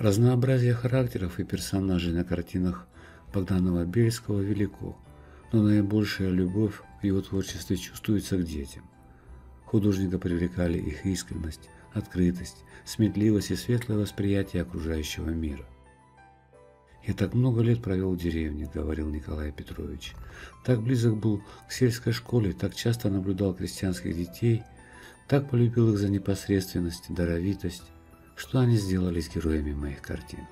Разнообразие характеров и персонажей на картинах Богданова-Бельского велико, но наибольшая любовь в его творчестве чувствуется к детям. Художника привлекали их искренность, открытость, сметливость и светлое восприятие окружающего мира. «Я так много лет провел в деревне», – говорил Николай Петрович. «Так близок был к сельской школе, так часто наблюдал крестьянских детей, так полюбил их за непосредственность, даровитость, что они сделались героями моих картин.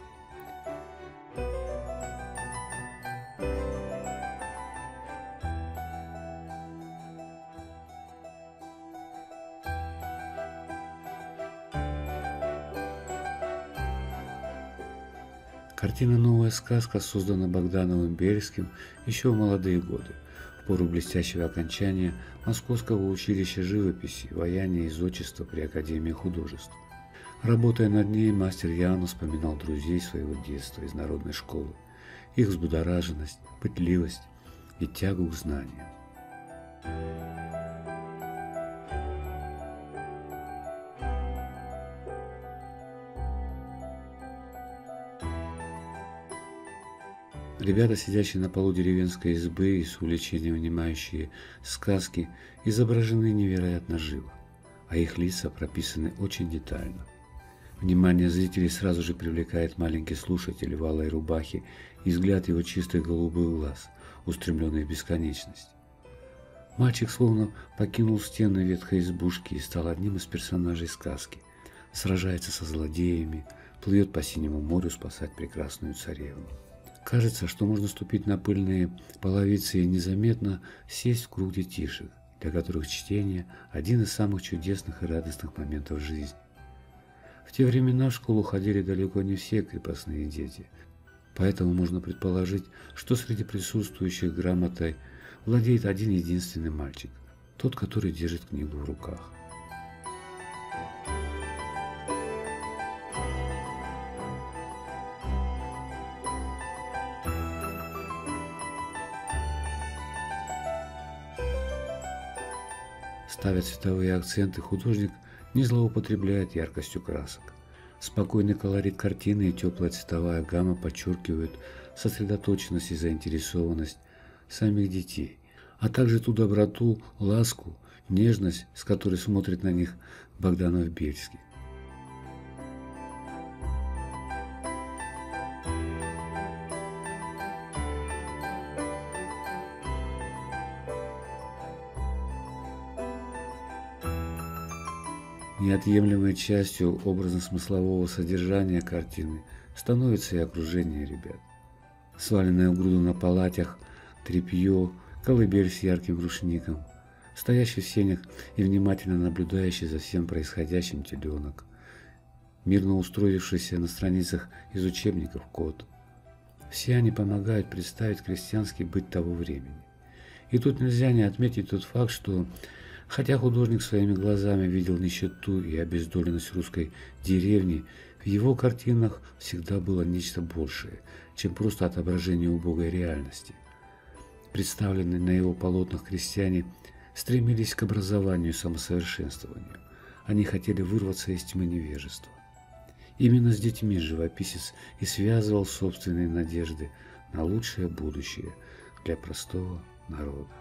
Картина «Новая сказка» создана Богдановым Бельским еще в молодые годы, в пору блестящего окончания Московского училища живописи, ваяния и зодчества при Академии художеств. Работая над ней, мастер Ян вспоминал друзей своего детства из народной школы, их взбудораженность, пытливость и тягу к знаниям. Ребята, сидящие на полу деревенской избы и с увлечением внимающие сказки, изображены невероятно живо, а их лица прописаны очень детально – Внимание зрителей сразу же привлекает маленький слушатель в алой рубахе и взгляд его чистых голубых глаз, устремленный в бесконечность. Мальчик словно покинул стены ветхой избушки и стал одним из персонажей сказки. Сражается со злодеями, плывет по синему морю спасать прекрасную царевну. Кажется, что можно ступить на пыльные половицы и незаметно сесть в круг детишек, для которых чтение – один из самых чудесных и радостных моментов жизни. Те времена в школу ходили далеко не все крепостные дети, поэтому можно предположить, что среди присутствующих грамотой владеет один единственный мальчик, тот, который держит книгу в руках. Ставя цветовые акценты, художник – не злоупотребляет яркостью красок. Спокойный колорит картины и теплая цветовая гамма подчеркивают сосредоточенность и заинтересованность самих детей, а также ту доброту, ласку, нежность, с которой смотрит на них Богданов-Бельский. Неотъемлемой частью образно-смыслового содержания картины становится и окружение ребят. Сваленное в груду на палатях, тряпье, колыбель с ярким рушником, стоящий в сенях и внимательно наблюдающий за всем происходящим теленок, мирно устроившийся на страницах из учебников кот. Все они помогают представить крестьянский быт того времени. И тут нельзя не отметить тот факт, что Хотя художник своими глазами видел нищету и обездоленность русской деревни, в его картинах всегда было нечто большее, чем просто отображение убогой реальности. Представленные на его полотнах крестьяне стремились к образованию и самосовершенствованию. Они хотели вырваться из тьмы невежества. Именно с детьми живописец и связывал собственные надежды на лучшее будущее для простого народа.